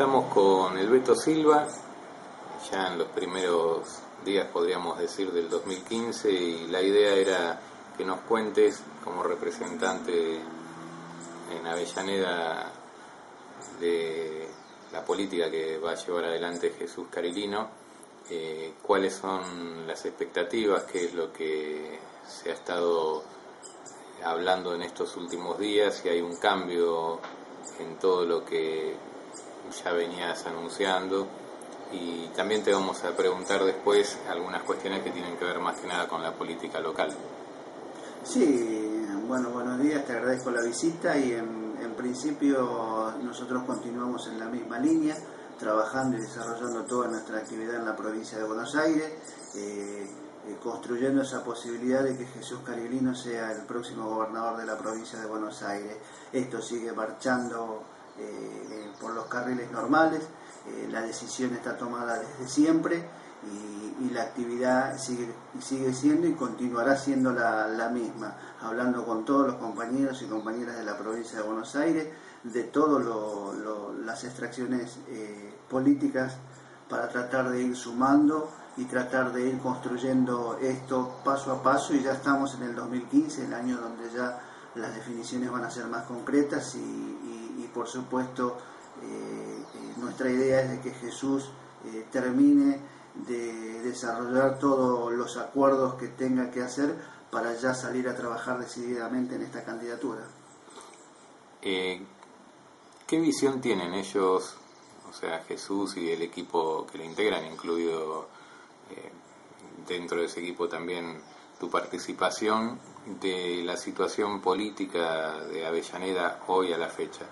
Estamos con el Beto Silva, ya en los primeros días podríamos decir del 2015 y la idea era que nos cuentes como representante en Avellaneda de la política que va a llevar adelante Jesús Carilino, eh, cuáles son las expectativas, qué es lo que se ha estado hablando en estos últimos días, si hay un cambio en todo lo que ya venías anunciando y también te vamos a preguntar después algunas cuestiones que tienen que ver más que nada con la política local. Sí, bueno, buenos días, te agradezco la visita y en, principio nosotros continuamos en la misma línea, trabajando y desarrollando toda nuestra actividad en la provincia de Buenos Aires, eh, eh, construyendo esa posibilidad de que Jesús Cariglino sea el próximo gobernador de la provincia de Buenos Aires. Esto sigue marchando eh, por los carriles normales, eh, la decisión está tomada desde siempre y, la actividad sigue, sigue siendo y continuará siendo la, misma, hablando con todos los compañeros y compañeras de la provincia de Buenos Aires de todas las extracciones eh, políticas para tratar de ir sumando y tratar de ir construyendo esto paso a paso y ya estamos en el 2015, el año donde ya las definiciones van a ser más concretas y, por supuesto eh, eh, nuestra idea es de que Jesús eh, termine de desarrollar todos los acuerdos que tenga que hacer para ya salir a trabajar decididamente en esta candidatura. ¿Qué visión tienen ellos, o sea, Jesús y el equipo que le integran, incluido dentro de ese equipo también tu participación de la situación política de Avellaneda hoy a la fecha?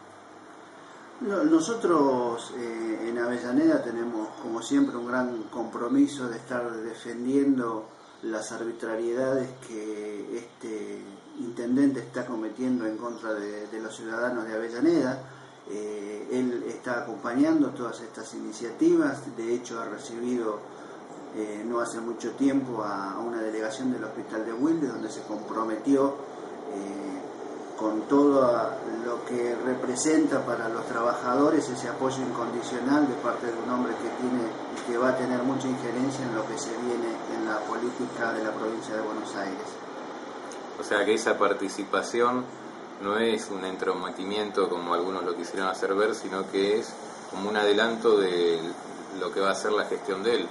Nosotros eh, en Avellaneda tenemos, como siempre, un gran compromiso de estar defendiendo las arbitrariedades que este intendente está cometiendo en contra de, los ciudadanos de Avellaneda. Eh, él está acompañando todas estas iniciativas, de hecho ha recibido eh, no hace mucho tiempo a, una delegación del Hospital de Wilde donde se comprometió con todo lo que representa para los trabajadores ese apoyo incondicional de parte de un hombre que tiene que va a tener mucha injerencia en lo que se viene en la política de la provincia de Buenos Aires. O sea que esa participación no es un entrometimiento como algunos lo quisieron hacer ver, sino que es como un adelanto de lo que va a ser la gestión de él.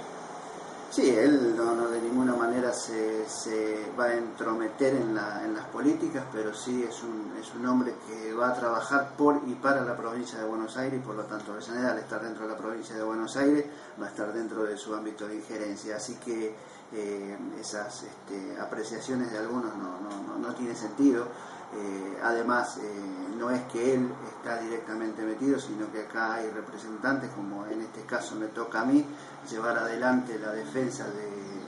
Sí, él no, de ninguna manera se, se va a entrometer en, la, en, las políticas, pero sí es un, es un hombre que va a trabajar por y para la provincia de Buenos Aires y por lo tanto Avellaneda al estar dentro de la provincia de Buenos Aires va a estar dentro de su ámbito de injerencia. Así que eh, esas este, apreciaciones de algunos no, no, no, no tiene sentido. Eh, además, eh, no es que él está directamente metido, sino que acá hay representantes, como en este caso me toca a mí, llevar adelante la defensa de,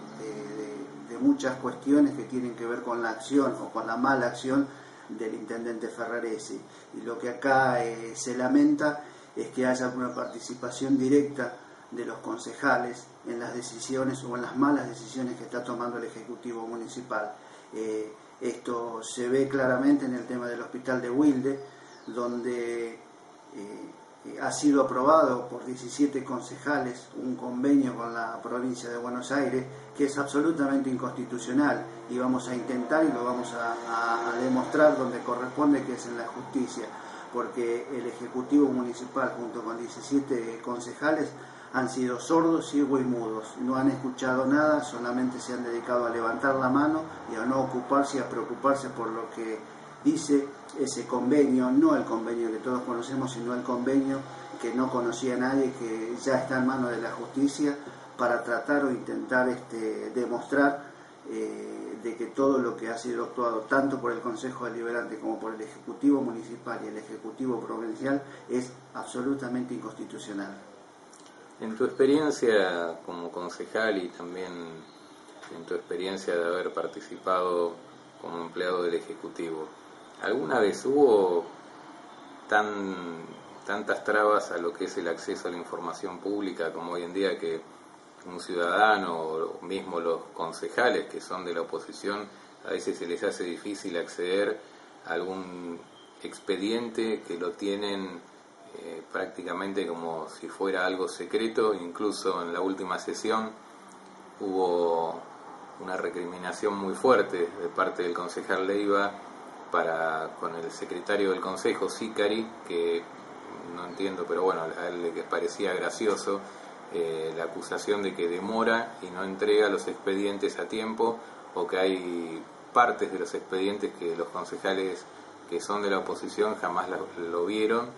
muchas cuestiones que tienen que ver con la acción o con la mala acción del intendente Ferraresi. Y lo que acá eh, se lamenta es que haya una participación directa de los concejales en las decisiones o en las malas decisiones que está tomando el Ejecutivo Municipal. Esto se ve claramente en el tema del hospital de Wilde, donde eh, ha sido aprobado por 17 concejales un convenio con la provincia de Buenos Aires que es absolutamente inconstitucional y vamos a intentar y lo vamos a, a demostrar donde corresponde que es en la justicia porque el Ejecutivo Municipal junto con 17 concejales han sido sordos, ciegos y mudos. No han escuchado nada, solamente se han dedicado a levantar la mano y a no ocuparse y a preocuparse por lo que dice ese convenio, no el convenio que todos conocemos, sino el convenio que no conocía nadie, que ya está en manos de la justicia, para tratar o intentar este, demostrar eh, de que todo lo que ha sido actuado tanto por el Consejo Deliberante como por el Ejecutivo Municipal y el Ejecutivo Provincial es absolutamente inconstitucional. En tu experiencia como concejal y también en tu experiencia de haber participado como empleado del Ejecutivo, ¿alguna vez hubo tan, tantas trabas a lo que es el acceso a la información pública como hoy en día que un ciudadano o mismo los concejales que son de la oposición a veces se les hace difícil acceder a algún expediente que lo tienen eh, prácticamente como si fuera algo secreto, incluso en la última sesión hubo una recriminación muy fuerte de parte del concejal Leiva para con el secretario del consejo, Sicari, que no entiendo, pero bueno, a él le parecía gracioso eh, la acusación de que demora y no entrega los expedientes a tiempo o que hay partes de los expedientes que los concejales que son de la oposición jamás lo, vieron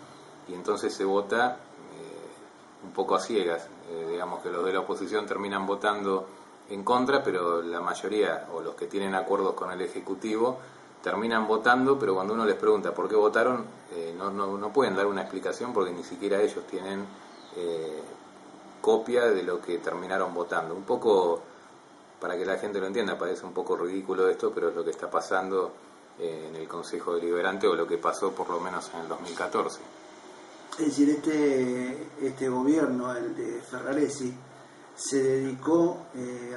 y entonces se vota eh, un poco a ciegas. Eh, digamos que los de la oposición terminan votando en contra, pero la mayoría o los que tienen acuerdos con el Ejecutivo terminan votando, pero cuando uno les pregunta por qué votaron, eh, no, no, no, pueden dar una explicación porque ni siquiera ellos tienen copia de lo que terminaron votando. Un poco, para que la gente lo entienda, parece un poco ridículo esto, pero es lo que está pasando en el Consejo Deliberante o lo que pasó por lo menos en el 2014. Es decir, este, este gobierno, el de Ferraresi, se dedicó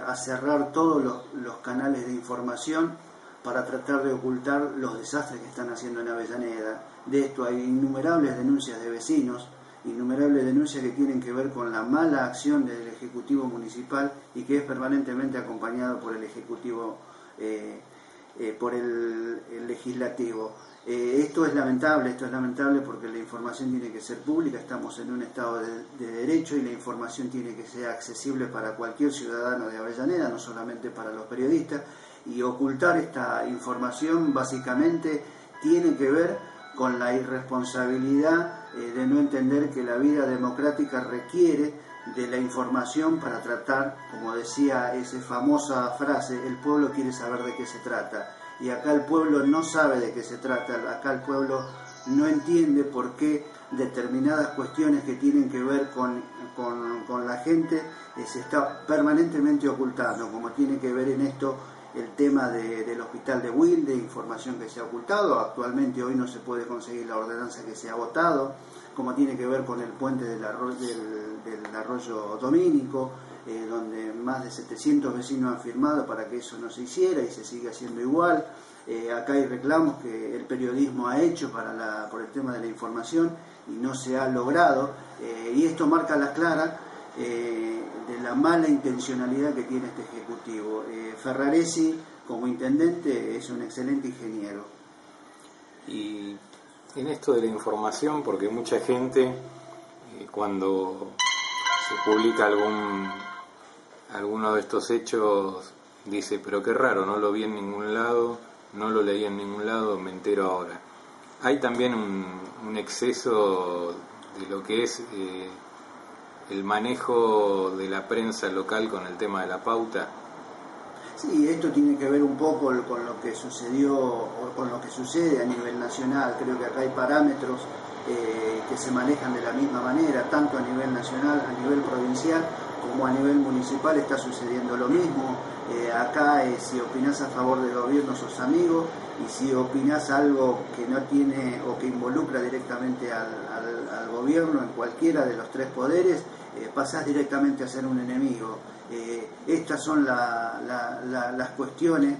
a cerrar todos los, los canales de información para tratar de ocultar los desastres que están haciendo en Avellaneda. De esto hay innumerables denuncias de vecinos, innumerables denuncias que tienen que ver con la mala acción del Ejecutivo Municipal y que es permanentemente acompañado por el Ejecutivo, eh, eh, por el, Legislativo. Eh, esto es lamentable, esto es lamentable porque la información tiene que ser pública, estamos en un Estado de, de, derecho y la información tiene que ser accesible para cualquier ciudadano de Avellaneda, no solamente para los periodistas y ocultar esta información básicamente tiene que ver con la irresponsabilidad eh, de no entender que la vida democrática requiere de la información para tratar, como decía esa famosa frase, el pueblo quiere saber de qué se trata. Y acá el pueblo no sabe de qué se trata, acá el pueblo no entiende por qué determinadas cuestiones que tienen que ver con, con, la gente eh, se está permanentemente ocultando, como tiene que ver en esto el tema del hospital de Wilde, información que se ha ocultado, actualmente hoy no se puede conseguir la ordenanza que se ha votado, como tiene que ver con el puente del arroyo, del, arroyo dominico, eh, donde más de 700 vecinos han firmado para que eso no se hiciera y se sigue haciendo igual. Eh, acá hay reclamos que el periodismo ha hecho para la, por el tema de la información y no se ha logrado, eh, y esto marca las claras de la mala intencionalidad que tiene este Ejecutivo. Ferraresi, como intendente, es un excelente ingeniero. Y en esto de la información, porque mucha gente, cuando se publica algún alguno de estos hechos, dice, pero qué raro, no lo vi en ningún lado, no lo leí en ningún lado, me entero ahora. Hay también un, exceso de lo que es eh, el manejo de la prensa local con el tema de la pauta? Sí, esto tiene que ver un poco con lo que sucedió o con lo que sucede a nivel nacional. Creo que acá hay parámetros eh, que se manejan de la misma manera, tanto a nivel nacional, a nivel provincial, como a nivel municipal está sucediendo lo mismo. Eh, acá eh, si opinás a favor del gobierno sos amigo y si opinás algo que no tiene o que involucra directamente al, gobierno en cualquiera de los tres poderes, eh, pasás directamente a ser un enemigo. Eh, estas son las cuestiones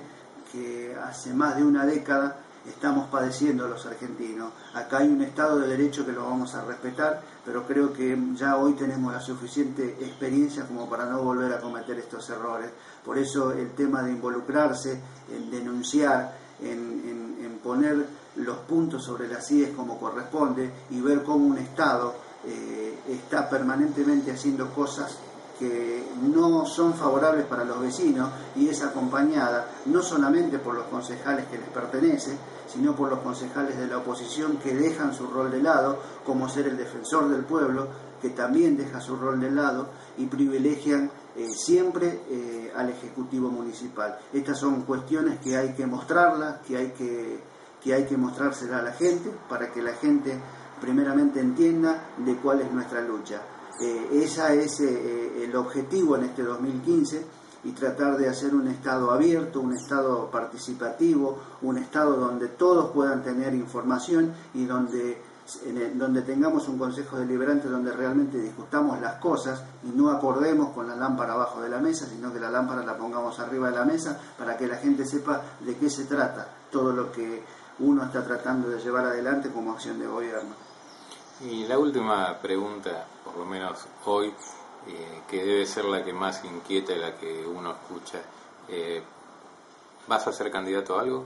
que hace más de una década estamos padeciendo los argentinos. Acá hay un Estado de Derecho que lo vamos a respetar, pero creo que ya hoy tenemos la suficiente experiencia como para no volver a cometer estos errores. Por eso el tema de involucrarse, en denunciar, en, poner los puntos sobre las IES como corresponde y ver cómo un Estado eh, está permanentemente haciendo cosas que no son favorables para los vecinos y es acompañada no solamente por los concejales que les pertenece, sino por los concejales de la oposición que dejan su rol de lado, como ser el defensor del pueblo, que también deja su rol de lado y privilegian eh, siempre eh, al Ejecutivo Municipal. Estas son cuestiones que hay que mostrarlas, que hay que, que hay que mostrárselas a la gente para que la gente primeramente entienda de cuál es nuestra lucha. Eh, ese es el objetivo en este 2015 y tratar de hacer un Estado abierto, un Estado participativo, un Estado donde todos puedan tener información y donde donde tengamos un consejo deliberante donde realmente discutamos las cosas y no acordemos con la lámpara abajo de la mesa, sino que la lámpara la pongamos arriba de la mesa para que la gente sepa de qué se trata todo lo que uno está tratando de llevar adelante como acción de gobierno. Y la última pregunta, por lo menos hoy, eh, que debe ser la que más inquieta y la que uno escucha. Eh, ¿Vas a ser candidato a algo?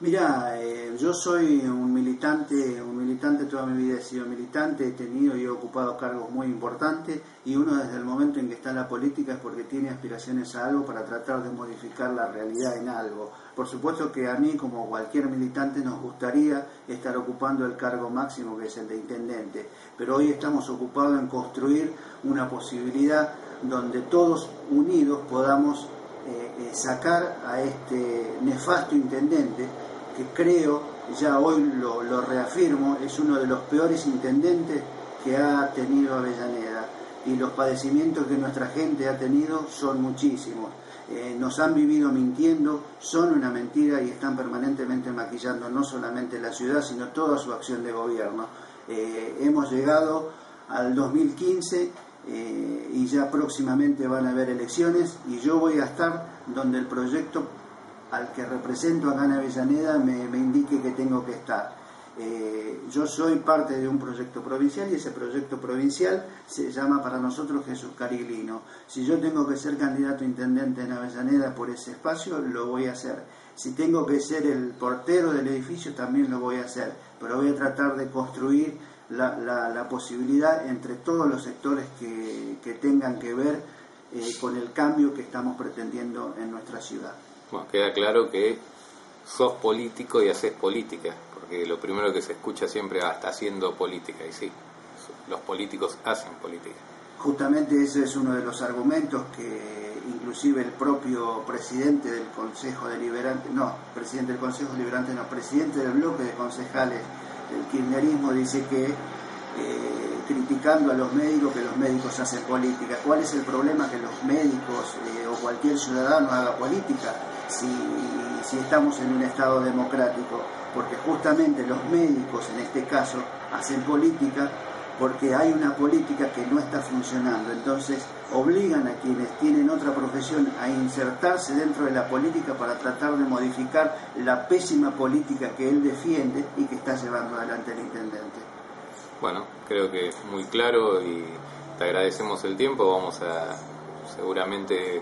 Mira, eh, yo soy un militante, un militante toda mi vida he sido militante, he tenido y he ocupado cargos muy importantes y uno desde el momento en que está en la política es porque tiene aspiraciones a algo para tratar de modificar la realidad en algo. Por supuesto que a mí, como cualquier militante, nos gustaría estar ocupando el cargo máximo que es el de intendente, pero hoy estamos ocupados en construir una posibilidad donde todos unidos podamos eh, eh, sacar a este nefasto intendente que creo, ya hoy lo, reafirmo, es uno de los peores intendentes que ha tenido Avellaneda y los padecimientos que nuestra gente ha tenido son muchísimos. Eh, nos han vivido mintiendo, son una mentira y están permanentemente maquillando no solamente la ciudad, sino toda su acción de gobierno. Eh, hemos llegado al 2015 eh, y ya próximamente van a haber elecciones y yo voy a estar donde el proyecto al que represento acá en Avellaneda me, indique que tengo que estar. Eh, yo soy parte de un proyecto provincial y ese proyecto provincial se llama para nosotros Jesús Cariglino. Si yo tengo que ser candidato a intendente en Avellaneda por ese espacio, lo voy a hacer. Si tengo que ser el portero del edificio, también lo voy a hacer. Pero voy a tratar de construir la, posibilidad entre todos los sectores que, tengan que ver eh, con el cambio que estamos pretendiendo en nuestra ciudad. Bueno, queda claro que sos político y haces política, porque lo primero que se escucha siempre ah, está haciendo política, y sí, los políticos hacen política. Justamente ese es uno de los argumentos que inclusive el propio presidente del Consejo Deliberante, no, presidente del Consejo Deliberante, no, presidente del bloque de concejales del kirchnerismo dice que eh, criticando a los médicos que los médicos hacen política. ¿Cuál es el problema que los médicos eh, o cualquier ciudadano haga política? Si, estamos en un Estado democrático, porque justamente los médicos en este caso hacen política porque hay una política que no está funcionando. Entonces obligan a quienes tienen otra profesión a insertarse dentro de la política para tratar de modificar la pésima política que él defiende y que está llevando adelante el intendente. Bueno, creo que es muy claro y te agradecemos el tiempo. Vamos a seguramente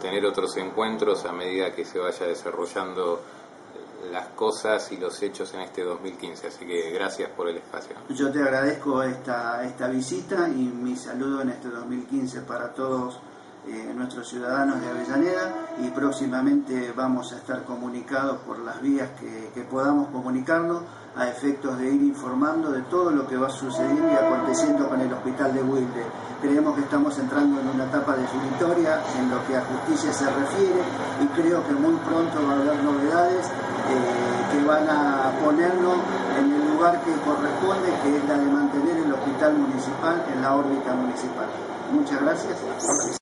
tener otros encuentros a medida que se vaya desarrollando las cosas y los hechos en este 2015. Así que gracias por el espacio. Yo te agradezco esta, esta visita y mi saludo en este 2015 para todos eh, nuestros ciudadanos de Avellaneda y próximamente vamos a estar comunicados por las vías que, podamos comunicarnos a efectos de ir informando de todo lo que va sucediendo y aconteciendo con el hospital de Wilde. Creemos que estamos entrando en una etapa definitoria en lo que a justicia se refiere y creo que muy pronto va a haber novedades eh, que van a ponernos en el lugar que corresponde, que es la de mantener el hospital municipal en la órbita municipal. Muchas gracias.